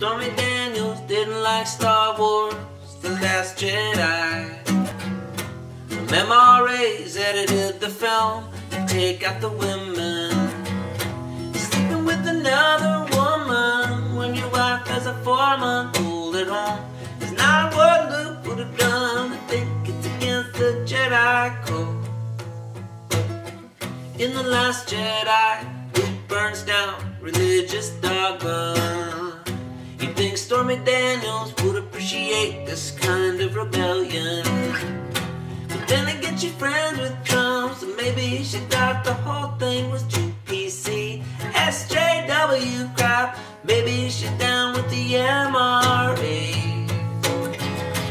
Stormy Daniels didn't like Star Wars, The Last Jedi. MRAs edited the film to take out the women. Sleeping with another woman when your wife has a four-month-old at home is not what Luke would have done. I think it's against the Jedi code. In The Last Jedi, Luke burns down religious dogma. Stormy Daniels would appreciate this kind of rebellion. But then again, she friends with Trump, so maybe she thought the whole thing was too PC. SJW crap, maybe she's down with the MRA.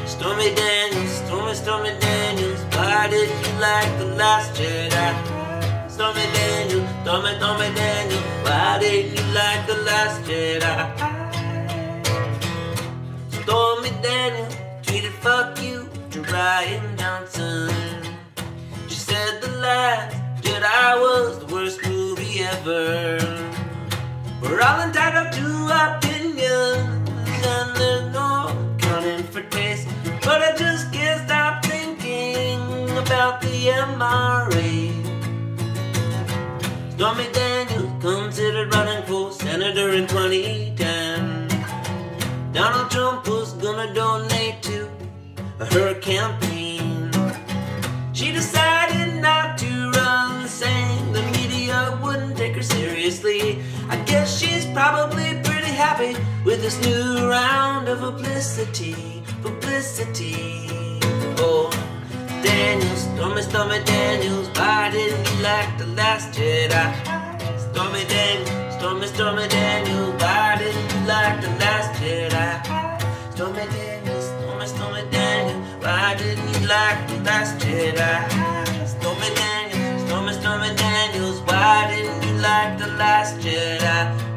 Stormy Daniels, Stormy, Stormy Daniels, why did you like the last Jedi? Stormy Daniels, Stormy, Stormy Daniels, why didn't you like the last Jedi? Stormy Daniels tweeted fuck you to Rian Johnson. She said the last Jedi was the worst movie ever. We're all entitled to opinions, and there's no accounting for taste. But I just can't stop thinking about the MRA. Stormy Daniels considered running for senator in 2010. Donald Trump was gonna donate to her campaign. She decided not to run, saying the media wouldn't take her seriously. I guess she's probably pretty happy with this new round of publicity. Publicity. Oh, Daniels, Stormy, Stormy Daniels, why didn't you like the last Jedi? the last Jedi. Stormy Daniels. Stormy, Stormy Daniels. why didn't you like the last Jedi? Stormy Daniels. Stormy, Stormy Daniels, why didn't you like the last Jedi?